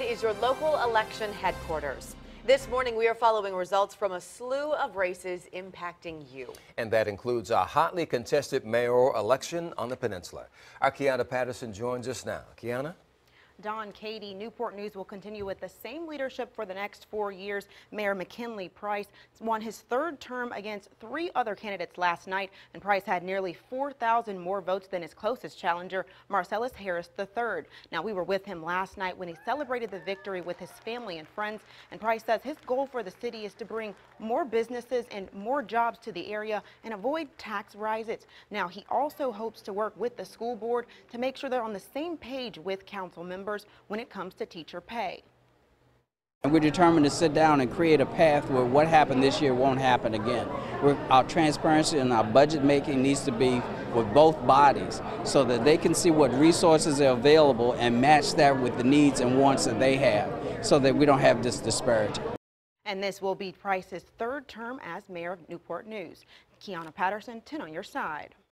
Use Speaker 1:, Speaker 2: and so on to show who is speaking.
Speaker 1: Is your local election headquarters. This morning, we are following results from a slew of races impacting you.
Speaker 2: And that includes a hotly contested mayoral election on the peninsula. Our Kiana Patterson joins us now. Kiana?
Speaker 3: Don Katie, Newport News will continue with the same leadership for the next four years. Mayor McKinley Price won his third term against three other candidates last night, and Price had nearly 4,000 more votes than his closest challenger, Marcellus Harris III. Now, we were with him last night when he celebrated the victory with his family and friends, and Price says his goal for the city is to bring more businesses and more jobs to the area and avoid tax rises. Now, he also hopes to work with the school board to make sure they're on the same page with council members members when it comes to teacher pay.
Speaker 4: We're determined to sit down and create a path where what happened this year won't happen again. We're, our transparency and our budget making needs to be with both bodies so that they can see what resources are available and match that with the needs and wants that they have so that we don't have this disparity.
Speaker 3: And this will be Price's third term as mayor of Newport News. Kiana Patterson, 10 on your side.